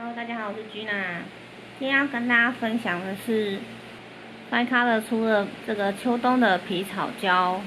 Hello，大家好，我是 Gina。今天要跟大家分享的是 f i n Color 出了这个秋冬的皮草胶。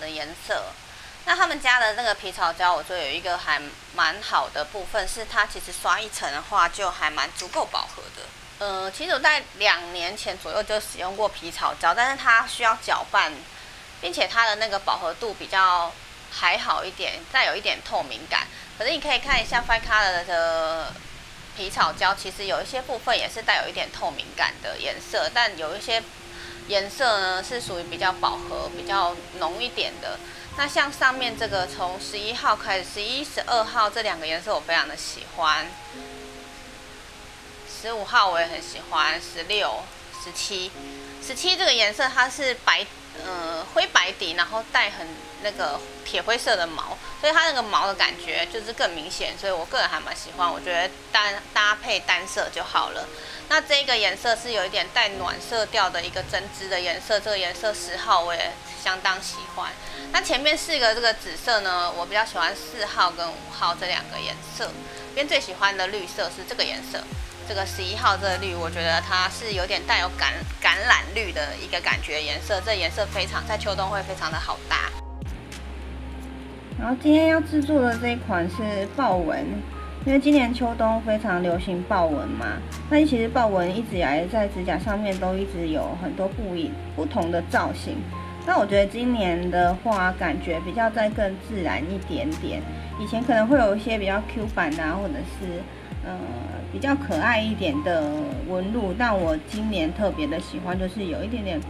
的颜色。那他们家的那个皮草胶，我觉得有一个还蛮好的部分，是它其实刷一层的话，就还蛮足够饱和的。呃，其实我在两年前左右就使用过皮草胶，但是它需要搅拌，并且它的那个饱和度比较还好一点，再有一点透明感。可是你可以看一下 Fine Color 的皮草胶，其实有一些部分也是带有一点透明感的颜色，但有一些颜色呢是属于比较饱和、比较浓一点的。那像上面这个从十一号开始，十一、十二号这两个颜色我非常的喜欢，十五号我也很喜欢，十六、十七、十七这个颜色它是白，呃，灰白底，然后带很那个铁灰色的毛，所以它那个毛的感觉就是更明显，所以我个人还蛮喜欢，我觉得单搭配单色就好了。那这个颜色是有一点带暖色调的一个针织的颜色，这个颜色十号我也相当喜欢。那前面四个这个紫色呢，我比较喜欢四号跟五号这两个颜色。边最喜欢的绿色是这个颜色，这个十一号这个绿，我觉得它是有点带有橄橄榄绿的一个感觉颜色，这颜色非常在秋冬会非常的好搭。然后今天要制作的这一款是豹纹。因为今年秋冬非常流行豹纹嘛，那其实豹纹一直以来在指甲上面都一直有很多不一不同的造型。那我觉得今年的话，感觉比较再更自然一点点。以前可能会有一些比较 Q 版啊，或者是呃比较可爱一点的纹路，但我今年特别的喜欢，就是有一点点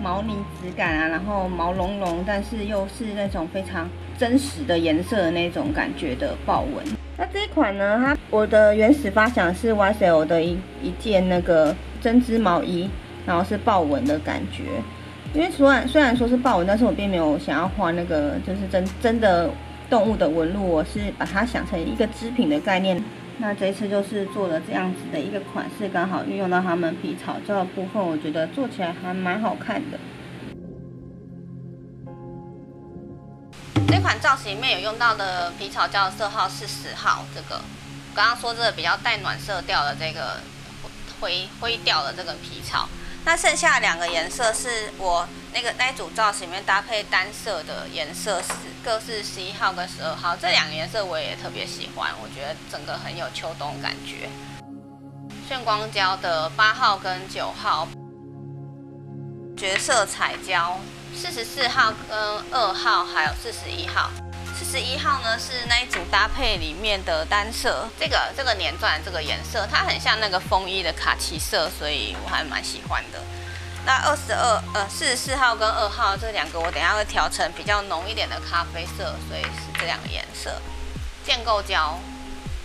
毛呢质感啊，然后毛茸茸，但是又是那种非常真实的颜色的那种感觉的豹纹。那这一款呢？它我的原始发想是 YSL 的一一件那个针织毛衣，然后是豹纹的感觉。因为虽然虽然说是豹纹，但是我并没有想要画那个就是真真的动物的纹路，我是把它想成一个织品的概念。那这一次就是做了这样子的一个款式，刚好运用到他们皮草这个部分，我觉得做起来还蛮好看的。款造型里面有用到的皮草胶色号是十号，这个刚刚说这个比较带暖色调的这个灰灰调的这个皮草。那剩下两个颜色是我那个那组造型里面搭配单色的颜色是各是十一号跟十二号，这两个颜色我也特别喜欢，我觉得整个很有秋冬感觉。炫光胶的八号跟九号，绝色彩胶。四十四号跟二号还有四十一号，四十一号呢是那一组搭配里面的单色，这个这个年钻这个颜色，它很像那个风衣的卡其色，所以我还蛮喜欢的。那二十二呃四十四号跟二号这两个，我等下会调成比较浓一点的咖啡色，所以是这两个颜色。建构胶，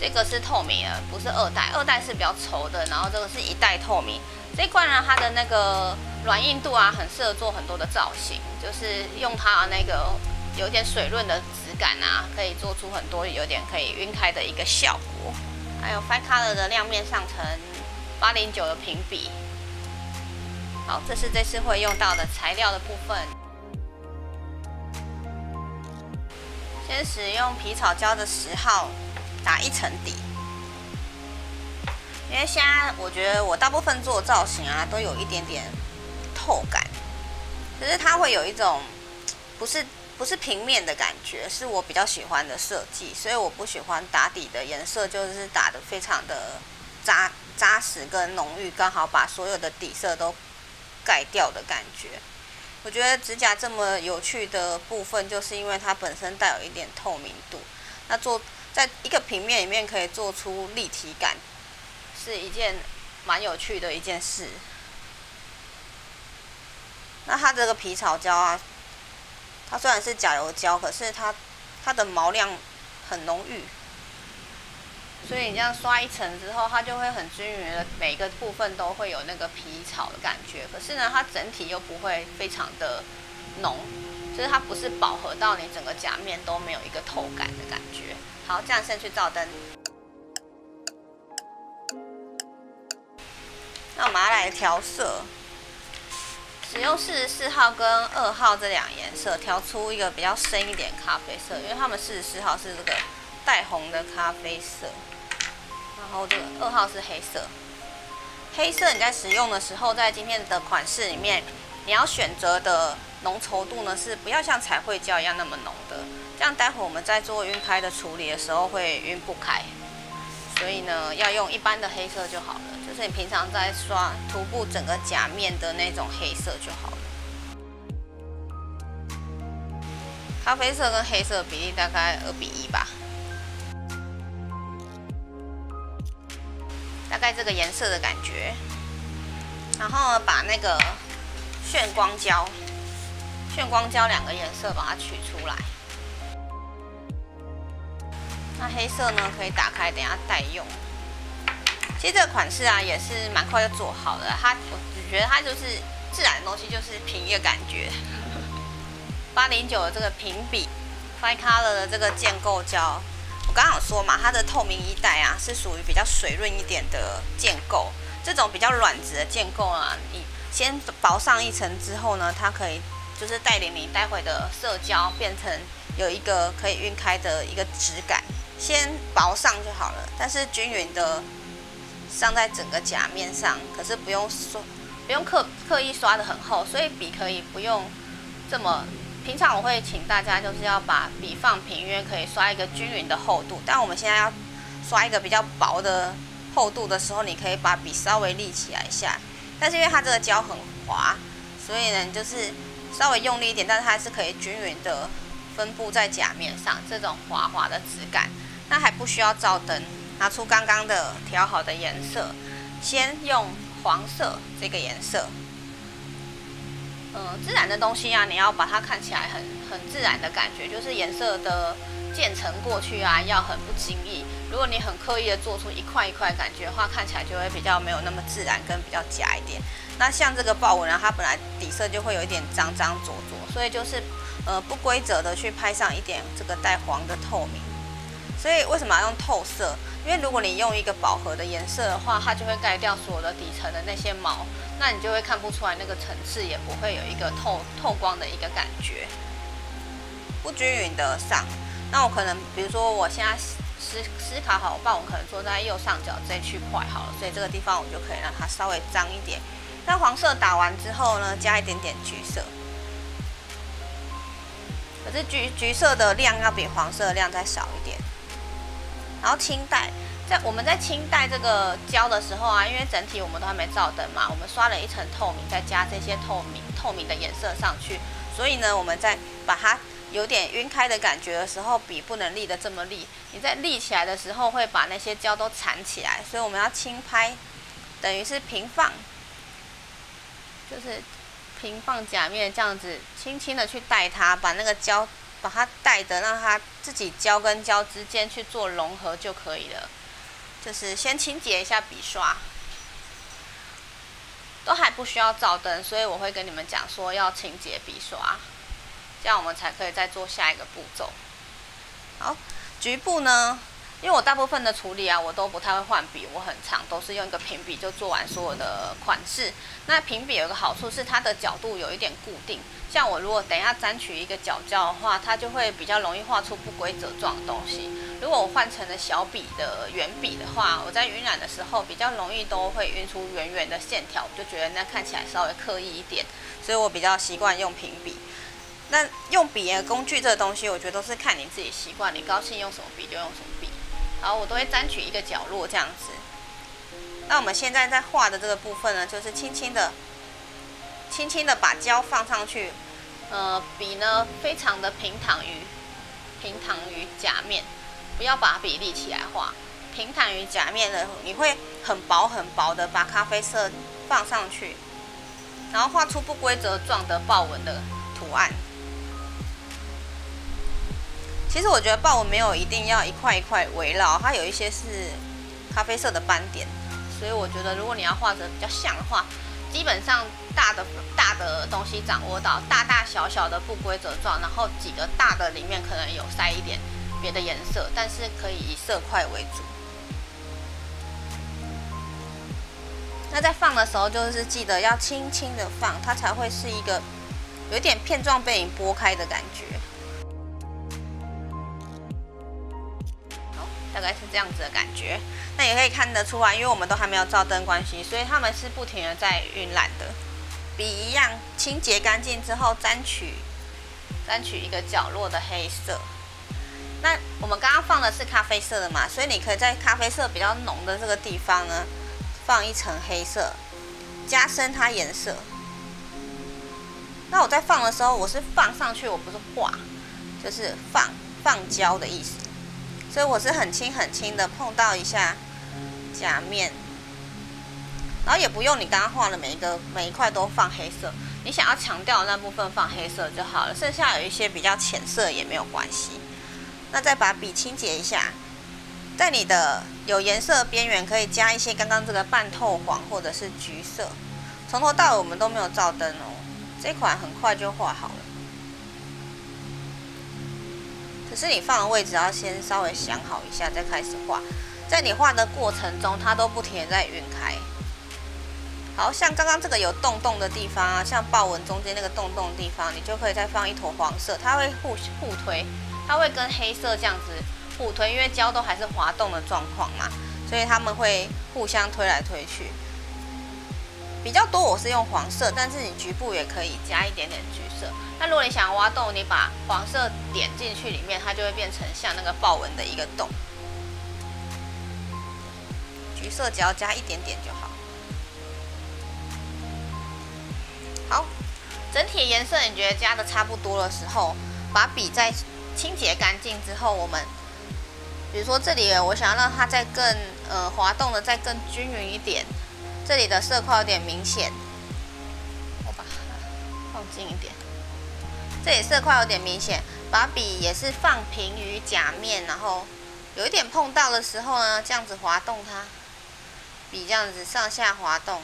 这个是透明的，不是二代，二代是比较稠的，然后这个是一代透明。这罐呢，它的那个。软硬度啊，很适合做很多的造型，就是用它那个有点水润的质感啊，可以做出很多有点可以晕开的一个效果。还有 Fine Color 的亮面上层八零九的平比。好，这是这次会用到的材料的部分。先使用皮草胶的十号打一层底，因为现在我觉得我大部分做造型啊，都有一点点。透感，可是它会有一种不是不是平面的感觉，是我比较喜欢的设计，所以我不喜欢打底的颜色，就是打的非常的扎扎实跟浓郁，刚好把所有的底色都盖掉的感觉。我觉得指甲这么有趣的部分，就是因为它本身带有一点透明度，那做在一个平面里面可以做出立体感，是一件蛮有趣的一件事。那它这个皮草胶啊，它虽然是甲油胶，可是它它的毛量很浓郁，所以你这样刷一层之后，它就会很均匀的，每个部分都会有那个皮草的感觉。可是呢，它整体又不会非常的浓，就是它不是饱和到你整个甲面都没有一个透感的感觉。好，这样先去照灯。那我们要来调色。使用四十四号跟二号这两颜色，调出一个比较深一点咖啡色，因为他们四十四号是这个带红的咖啡色，然后这个二号是黑色。黑色你在使用的时候，在今天的款式里面，你要选择的浓稠度呢是不要像彩绘胶一样那么浓的，这样待会我们在做晕开的处理的时候会晕不开，所以呢要用一般的黑色就好了。就是你平常在刷涂布整个甲面的那种黑色就好了。咖啡色跟黑色比例大概二比一吧，大概这个颜色的感觉。然后把那个炫光胶、炫光胶两个颜色把它取出来。那黑色呢，可以打开，等下待用。其实这个款式啊也是蛮快就做好了，它我只觉得它就是自然的东西，就是凭一个感觉。八零九的这个平笔，Fine Color 的这个建构胶，我刚刚有说嘛，它的透明一代啊是属于比较水润一点的建构，这种比较软质的建构啊，你先薄上一层之后呢，它可以就是带领你待会的色胶变成有一个可以晕开的一个质感，先薄上就好了，但是均匀的。上在整个甲面上，可是不用刷，不用刻刻意刷的很厚，所以笔可以不用这么。平常我会请大家就是要把笔放平，因为可以刷一个均匀的厚度。但我们现在要刷一个比较薄的厚度的时候，你可以把笔稍微立起来一下。但是因为它这个胶很滑，所以呢，就是稍微用力一点，但是它是可以均匀的分布在甲面上，这种滑滑的质感。那还不需要照灯。拿出刚刚的调好的颜色，先用黄色这个颜色。嗯，自然的东西啊，你要把它看起来很很自然的感觉，就是颜色的渐层过去啊，要很不经意。如果你很刻意的做出一块一块感觉的话，看起来就会比较没有那么自然，跟比较假一点。那像这个豹纹啊，它本来底色就会有一点脏脏浊浊，所以就是呃不规则的去拍上一点这个带黄的透明。所以为什么要用透色？因为如果你用一个饱和的颜色的话，它就会盖掉所有的底层的那些毛，那你就会看不出来那个层次，也不会有一个透透光的一个感觉，不均匀的上。那我可能，比如说我现在思思考好，我把我可能坐在右上角这区块好了，所以这个地方我就可以让它稍微脏一点。那黄色打完之后呢，加一点点橘色，可是橘橘色的量要比黄色的量再少一点。然后清代，在我们在清代这个胶的时候啊，因为整体我们都还没照灯嘛，我们刷了一层透明，再加这些透明透明的颜色上去，所以呢，我们在把它有点晕开的感觉的时候，笔不能立得这么立，你在立起来的时候会把那些胶都缠起来，所以我们要轻拍，等于是平放，就是平放甲面这样子，轻轻的去带它，把那个胶。把它带的，让它自己胶跟胶之间去做融合就可以了。就是先清洁一下笔刷，都还不需要照灯，所以我会跟你们讲说要清洁笔刷，这样我们才可以再做下一个步骤。好，局部呢？因为我大部分的处理啊，我都不太会换笔，我很长都是用一个平笔就做完所有的款式。那平笔有个好处是它的角度有一点固定，像我如果等一下沾取一个角胶的话，它就会比较容易画出不规则状的东西。如果我换成了小笔的圆笔的话，我在晕染的时候比较容易都会晕出圆圆的线条，我就觉得那看起来稍微刻意一点，所以我比较习惯用平笔。那用笔的工具这个东西，我觉得都是看你自己习惯，你高兴用什么笔就用什么笔。好，我都会沾取一个角落这样子。那我们现在在画的这个部分呢，就是轻轻的、轻轻的把胶放上去。呃，笔呢非常的平躺于平躺于甲面，不要把笔立起来画。平躺于甲面的，你会很薄很薄的把咖啡色放上去，然后画出不规则状的豹纹的图案。其实我觉得豹纹没有一定要一块一块围绕，它有一些是咖啡色的斑点，所以我觉得如果你要画的比较像的话，基本上大的大的东西掌握到大大小小的不规则状，然后几个大的里面可能有塞一点别的颜色，但是可以以色块为主。那在放的时候，就是记得要轻轻的放，它才会是一个有点片状被你拨开的感觉。大概是这样子的感觉，那也可以看得出来，因为我们都还没有照灯关系，所以他们是不停的在晕染的。笔一样清洁干净之后，沾取沾取一个角落的黑色。那我们刚刚放的是咖啡色的嘛，所以你可以在咖啡色比较浓的这个地方呢，放一层黑色，加深它颜色。那我在放的时候，我是放上去，我不是画，就是放放胶的意思。所以我是很轻很轻的碰到一下甲面，然后也不用你刚刚画的每一个每一块都放黑色，你想要强调那部分放黑色就好了，剩下有一些比较浅色也没有关系。那再把笔清洁一下，在你的有颜色边缘可以加一些刚刚这个半透黄或者是橘色。从头到尾我们都没有照灯哦，这款很快就画好了。可是你放的位置要先稍微想好一下，再开始画。在你画的过程中，它都不停在晕开。好像刚刚这个有洞洞的地方啊，像豹纹中间那个洞洞的地方，你就可以再放一坨黄色，它会互互推，它会跟黑色这样子互推，因为胶都还是滑动的状况嘛，所以他们会互相推来推去。比较多我是用黄色，但是你局部也可以加一点点橘色。那如果你想挖洞，你把黄色点进去里面，它就会变成像那个豹纹的一个洞。橘色只要加一点点就好。好，整体颜色你觉得加的差不多的时候，把笔再清洁干净之后，我们比如说这里，我想要让它再更呃滑动的再更均匀一点。这里的色块有点明显，我把它放近一点。这里色块有点明显，把笔也是放平于甲面，然后有一点碰到的时候呢，这样子滑动它，笔这样子上下滑动。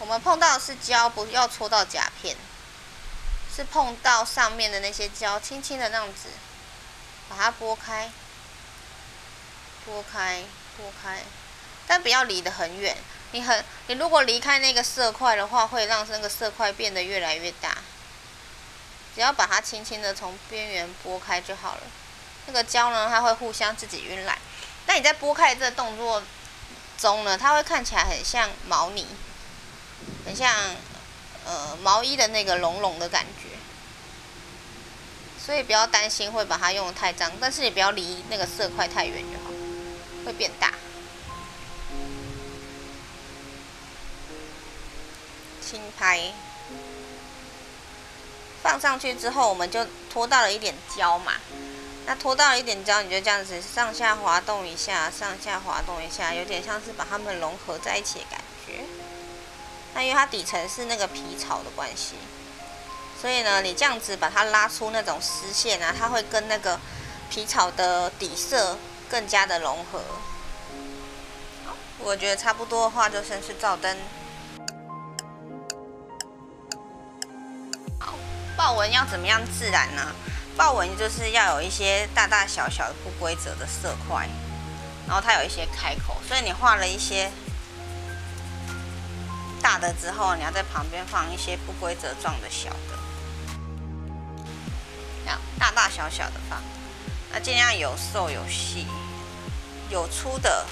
我们碰到的是胶，不要戳到甲片，是碰到上面的那些胶，轻轻的那样子把它拨开，拨开，拨开。但不要离得很远，你很你如果离开那个色块的话，会让那个色块变得越来越大。只要把它轻轻的从边缘拨开就好了。那个胶呢，它会互相自己晕染。那你在拨开这个动作中呢，它会看起来很像毛呢，很像呃毛衣的那个绒绒的感觉。所以不要担心会把它用的太脏，但是你不要离那个色块太远就好，会变大。轻拍，放上去之后，我们就拖到了一点胶嘛。那拖到了一点胶，你就这样子上下滑动一下，上下滑动一下，有点像是把它们融合在一起的感觉。那因为它底层是那个皮草的关系，所以呢，你这样子把它拉出那种丝线啊，它会跟那个皮草的底色更加的融合。我觉得差不多的话，就先去照灯。豹纹要怎么样自然呢？豹纹就是要有一些大大小小的不规则的色块，然后它有一些开口，所以你画了一些大的之后，你要在旁边放一些不规则状的小的，这样大大小小的放，那尽量有瘦有细，有粗的，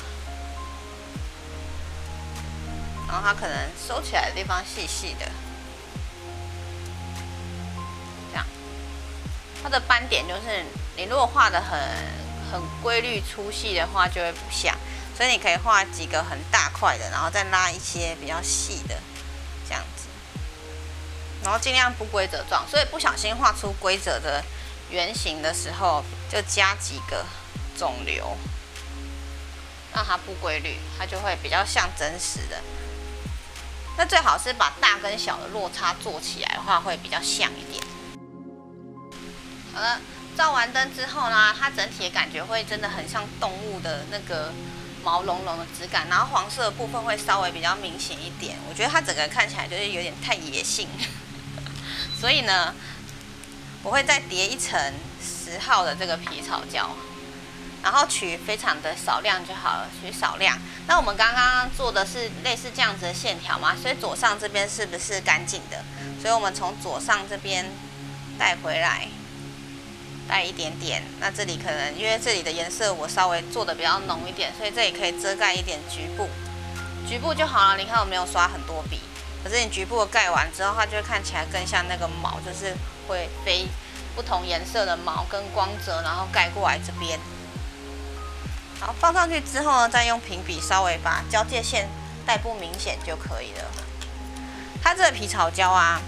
然后它可能收起来的地方细细的。它的斑点就是，你如果画的很很规律粗细的话，就会不像。所以你可以画几个很大块的，然后再拉一些比较细的，这样子。然后尽量不规则状，所以不小心画出规则的圆形的时候，就加几个肿瘤，让它不规律，它就会比较像真实的。那最好是把大跟小的落差做起来的话，会比较像一点。好了，照完灯之后呢，它整体的感觉会真的很像动物的那个毛茸茸的质感，然后黄色的部分会稍微比较明显一点。我觉得它整个看起来就是有点太野性，所以呢，我会再叠一层十号的这个皮草胶。然后取非常的少量就好了，取少量。那我们刚刚做的是类似这样子的线条嘛，所以左上这边是不是干净的？所以我们从左上这边带回来，带一点点。那这里可能因为这里的颜色我稍微做的比较浓一点，所以这里可以遮盖一点局部，局部就好了。你看我没有刷很多笔，可是你局部盖完之后，它就会看起来更像那个毛，就是会飞不同颜色的毛跟光泽，然后盖过来这边。好，放上去之后呢，再用平笔稍微把交界线带不明显就可以了。它这个皮草胶啊，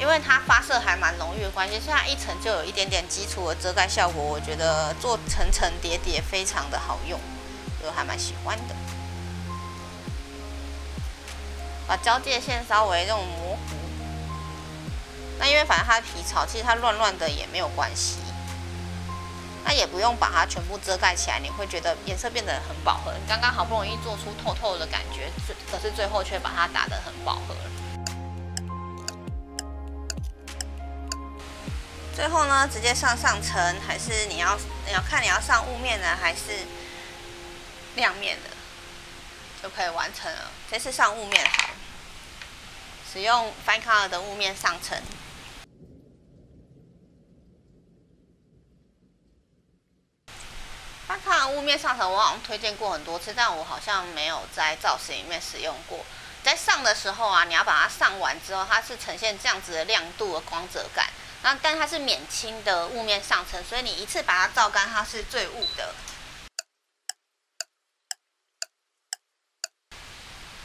因为它发色还蛮浓郁的关系，所以它一层就有一点点基础的遮盖效果。我觉得做层层叠叠非常的好用，我还蛮喜欢的。把交界线稍微这种模糊，那因为反正它的皮草，其实它乱乱的也没有关系。那也不用把它全部遮盖起来，你会觉得颜色变得很饱和。刚刚好不容易做出透透的感觉，可是最后却把它打得很饱和最后呢，直接上上层，还是你要你要看你要上雾面的还是亮面的，就可以完成了。这次上雾面好，使用 Fine Color 的雾面上层。它看雾面上层，我好像推荐过很多次，但我好像没有在造型里面使用过。在上的时候啊，你要把它上完之后，它是呈现这样子的亮度的光泽感。那但它是免清的雾面上层，所以你一次把它照干，它是最雾的。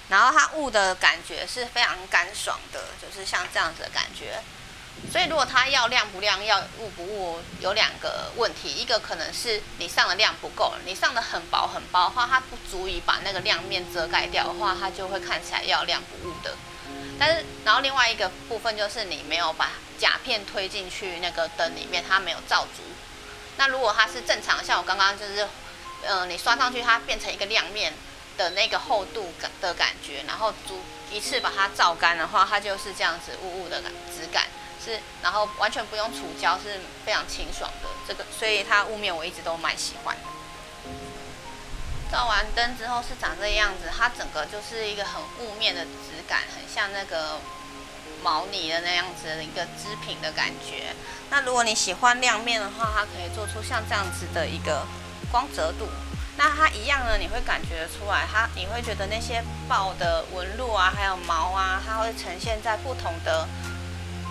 然后它雾的感觉是非常干爽的，就是像这样子的感觉。所以，如果它要亮不亮，要雾不雾，有两个问题。一个可能是你上的量不够，你上的很薄很薄的话，它不足以把那个亮面遮盖掉的话，它就会看起来要亮不雾的。但是，然后另外一个部分就是你没有把甲片推进去那个灯里面，它没有照足。那如果它是正常，像我刚刚就是，嗯，你刷上去它变成一个亮面的那个厚度感的感觉，然后足一次把它照干的话，它就是这样子雾雾的感质感。是，然后完全不用除胶，是非常清爽的。这个，所以它雾面我一直都蛮喜欢。照完灯之后是长这样子，它整个就是一个很雾面的质感，很像那个毛呢的那样子的一个织品的感觉。那如果你喜欢亮面的话，它可以做出像这样子的一个光泽度。那它一样呢，你会感觉出来，它你会觉得那些豹的纹路啊，还有毛啊，它会呈现在不同的。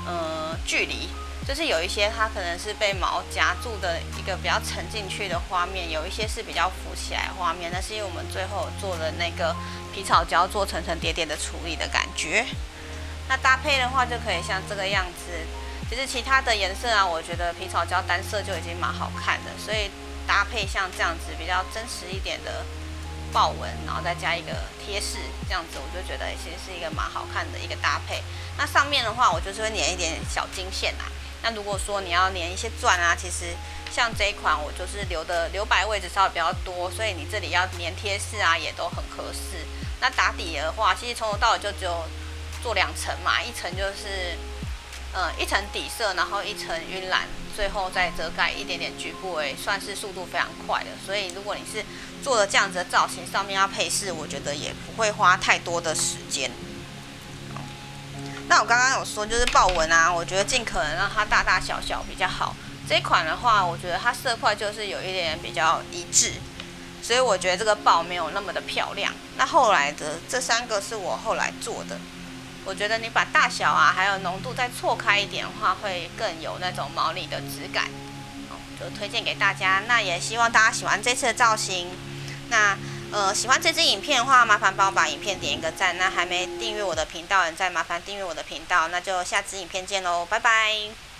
呃，距离就是有一些它可能是被毛夹住的一个比较沉进去的画面，有一些是比较浮起来画面。那是因为我们最后做了那个皮草胶做层层叠叠的处理的感觉。那搭配的话就可以像这个样子。其实其他的颜色啊，我觉得皮草胶单色就已经蛮好看的，所以搭配像这样子比较真实一点的。豹纹，然后再加一个贴饰，这样子我就觉得其实是一个蛮好看的一个搭配。那上面的话，我就是会粘一点小金线啊。那如果说你要粘一些钻啊，其实像这一款我就是留的留白位置稍微比较多，所以你这里要粘贴式啊也都很合适。那打底的话，其实从头到尾就只有做两层嘛，一层就是嗯一层底色，然后一层晕染。最后再遮盖一点点局部，哎，算是速度非常快的。所以如果你是做了这样子的造型，上面要配饰，我觉得也不会花太多的时间。那我刚刚有说，就是豹纹啊，我觉得尽可能让它大大小小比较好。这一款的话，我觉得它色块就是有一点比较一致，所以我觉得这个豹没有那么的漂亮。那后来的这三个是我后来做的。我觉得你把大小啊，还有浓度再错开一点的话，会更有那种毛呢的质感，就推荐给大家。那也希望大家喜欢这次的造型。那呃，喜欢这支影片的话，麻烦帮我把影片点一个赞。那还没订阅我的频道的，再麻烦订阅我的频道。那就下支影片见喽，拜拜。